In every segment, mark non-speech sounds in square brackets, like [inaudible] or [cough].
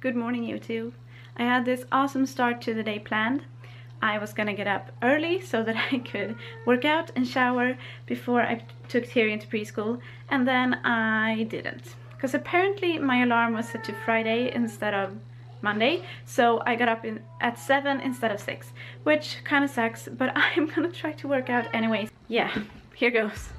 Good morning YouTube. I had this awesome start to the day planned. I was gonna get up early so that [laughs] I could work out and shower before I took Tyrion to preschool and then I didn't. Because apparently my alarm was set to Friday instead of Monday so I got up in, at 7 instead of 6 which kind of sucks but [laughs] I'm gonna try to work out anyways. Yeah, [laughs] here goes.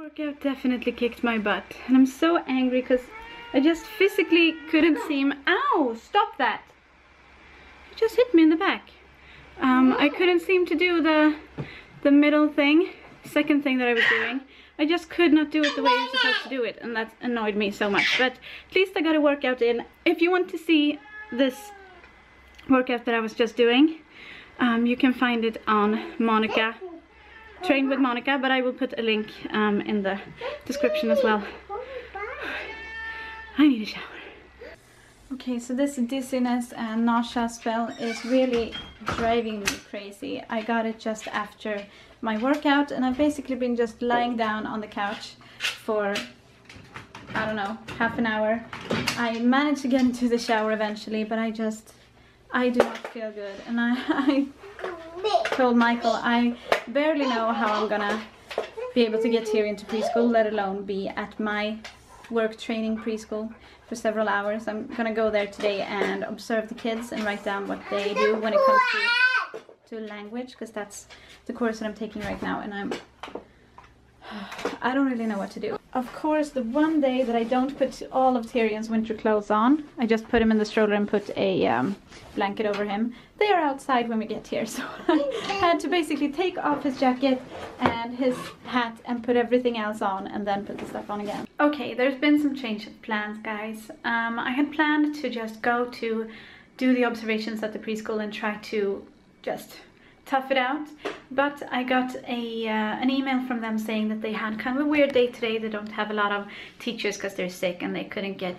Workout definitely kicked my butt and I'm so angry because I just physically couldn't seem- Ow! Stop that! You just hit me in the back. Um, I couldn't seem to do the, the middle thing, second thing that I was doing. I just could not do it the way you're supposed to do it and that annoyed me so much. But at least I got a workout in. If you want to see this workout that I was just doing, um, you can find it on Monica train with Monica, but I will put a link um, in the description as well. I need a shower. Okay, so this dizziness and nausea spell is really driving me crazy. I got it just after my workout and I've basically been just lying down on the couch for, I don't know, half an hour. I managed to get into the shower eventually, but I just, I do not feel good. And I, [laughs] I told Michael I barely know how I'm gonna be able to get here into preschool, let alone be at my work training preschool for several hours. I'm gonna go there today and observe the kids and write down what they do when it comes to, to language, because that's the course that I'm taking right now, and I'm [sighs] I don't really know what to do. Of course, the one day that I don't put all of Tyrion's winter clothes on, I just put him in the stroller and put a um, blanket over him. They are outside when we get here, [laughs] so I had to basically take off his jacket and his hat and put everything else on and then put the stuff on again. Okay, there's been some change of plans, guys. Um, I had planned to just go to do the observations at the preschool and try to just tough it out. But I got a uh, an email from them saying that they had kind of a weird day today. They don't have a lot of teachers because they're sick and they couldn't get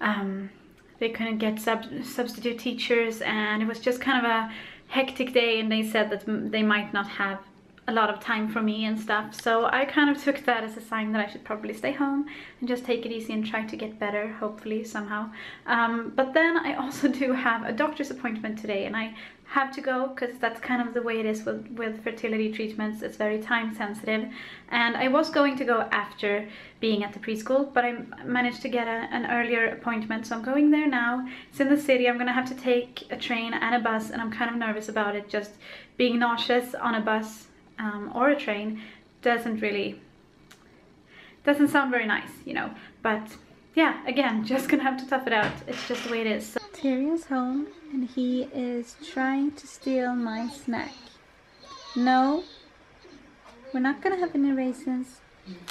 um, they couldn't get sub substitute teachers and it was just kind of a hectic day. And they said that they might not have a lot of time for me and stuff. So I kind of took that as a sign that I should probably stay home and just take it easy and try to get better, hopefully somehow. Um, but then I also [laughs] do have a doctor's appointment today and I have to go because that's kind of the way it is with, with fertility treatments. It's very time sensitive. And I was going to go after being at the preschool, but I managed to get a, an earlier appointment. So I'm going there now. It's in the city. I'm gonna have to take a train and a bus and I'm kind of nervous about it. Just being nauseous on a bus um, or a train doesn't really doesn't sound very nice, you know. But yeah, again, [laughs] just gonna have to tough it out. It's just the way it is. So, Terry's home and he is trying to steal my snack. No, we're not gonna have any raisins.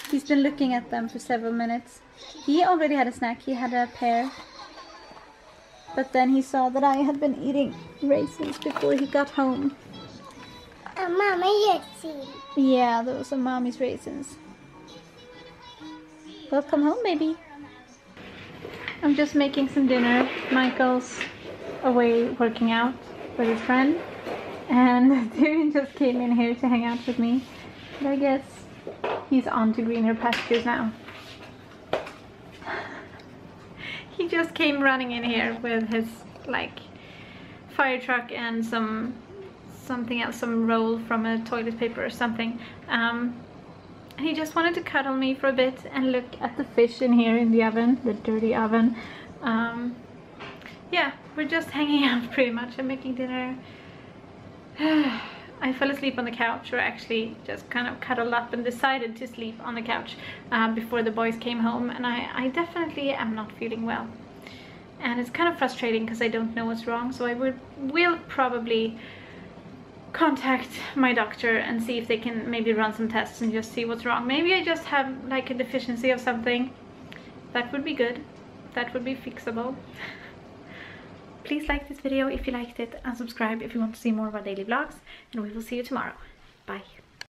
He's been looking at them for several minutes. He already had a snack. He had a pear. But then he saw that I had been eating raisins before he got home. Mama, you see. Yeah, those are mommy's raisins. Welcome home, baby. I'm just making some dinner. Michael's away working out with his friend. And [laughs] Tyrion just came in here to hang out with me. But I guess he's on to greener pastures now. [laughs] he just came running in here with his, like, fire truck and some something else, some roll from a toilet paper or something. Um, and he just wanted to cuddle me for a bit and look at the fish in here in the oven, the dirty oven. Um, yeah, we're just hanging [laughs] out pretty much. I'm making dinner. [sighs] I fell asleep on the couch, or actually just kind of cuddled up and decided to sleep on the couch uh, before the boys came home, and I, I definitely am not feeling well. And it's kind of frustrating because I don't know what's wrong, so I would will probably contact my doctor and see if they can maybe run some tests and just see what's wrong. Maybe I just have like a deficiency of something. That would be good. That would be fixable. [laughs] Please like this video if you liked it and subscribe if you want to see more of our daily vlogs and we will see you tomorrow. Bye.